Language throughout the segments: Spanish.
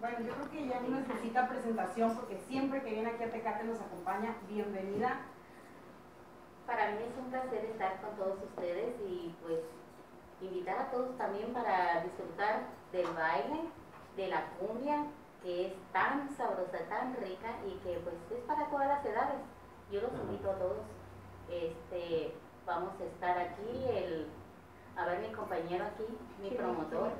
Bueno, yo creo que ya no necesita presentación porque siempre que viene aquí a Tecate nos acompaña. Bienvenida. Para mí es un placer estar con todos ustedes y pues invitar a todos también para disfrutar del baile, de la cumbia, que es tan sabrosa, tan rica y que pues es para todas las edades. Yo los invito a todos. Este, vamos a estar aquí, el, a ver mi compañero aquí, mi promotor.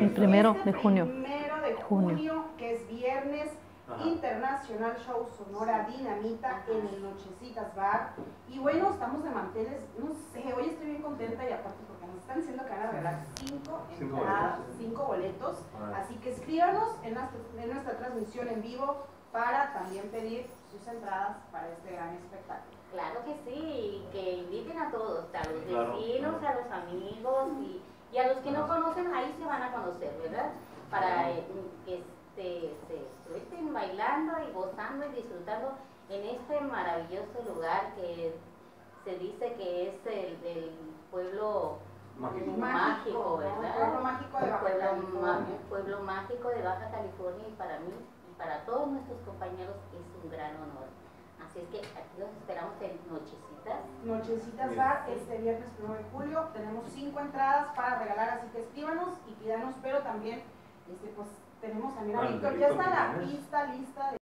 El primero este de junio. primero de Junio. junio, que es viernes, Ajá. Internacional Show Sonora Dinamita en el Nochecitas Bar. Y bueno, estamos de manteles, no sé, hoy estoy bien contenta y aparte porque nos están diciendo que van a regalar cinco Cinco entradas, cinco boletos. Así que escríbanos en nuestra, en nuestra transmisión en vivo para también pedir sus entradas para este gran espectáculo. Claro que sí, y que inviten a todos, a los vecinos, claro. a los amigos y, y a los que no conocen, ahí se van a conocer, ¿verdad? Para eh, este, se suelten bailando y gozando y disfrutando en este maravilloso lugar que se dice que es el, el pueblo Mágico. mágico. Pueblo mágico de Baja pueblo, California. pueblo mágico de Baja California y para mí y para todos nuestros compañeros es un gran honor. Así es que aquí los esperamos en Nochecitas. Nochecitas. Bar este viernes 1 de julio. Tenemos cinco entradas para regalar, así que escríbanos y pídanos, pero también este, pues tenemos también a Ah, Víctor. de Ya está la pista lista de